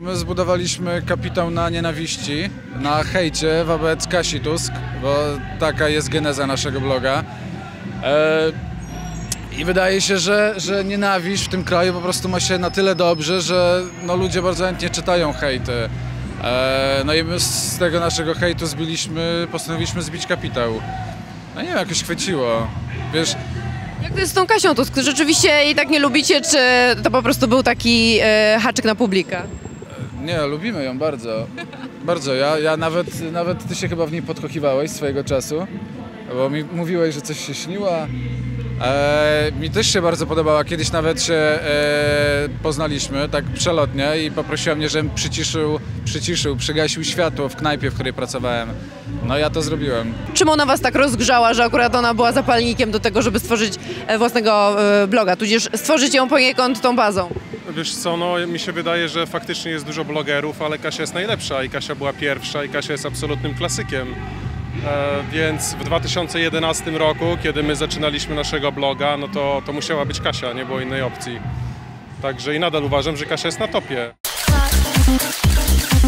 My zbudowaliśmy kapitał na nienawiści, na hejcie wobec Kasi Tusk, bo taka jest geneza naszego bloga. E, I wydaje się, że, że nienawiść w tym kraju po prostu ma się na tyle dobrze, że no, ludzie bardzo chętnie czytają hejty. E, no i my z tego naszego hejtu zbiliśmy, postanowiliśmy zbić kapitał. No nie wiem, jakoś chwyciło. Wiesz, Jak to jest z tą Kasią Tusk? Rzeczywiście jej tak nie lubicie, czy to po prostu był taki e, haczyk na publikę? Nie, lubimy ją bardzo. Bardzo. Ja, ja nawet, nawet ty się chyba w niej podkochiwałeś swojego czasu, bo mi mówiłeś, że coś się śniła. E, mi też się bardzo podobała. Kiedyś nawet się e, poznaliśmy tak przelotnie i poprosiła mnie, żebym przyciszył, przyciszył, przygasił światło w knajpie, w której pracowałem. No ja to zrobiłem. Czym ona was tak rozgrzała, że akurat ona była zapalnikiem do tego, żeby stworzyć e, własnego bloga, tudzież stworzyć ją poniekąd tą bazą? Wiesz co, no mi się wydaje, że faktycznie jest dużo blogerów, ale Kasia jest najlepsza i Kasia była pierwsza i Kasia jest absolutnym klasykiem. E, więc w 2011 roku, kiedy my zaczynaliśmy naszego bloga, no to, to musiała być Kasia, nie było innej opcji. Także i nadal uważam, że Kasia jest na topie.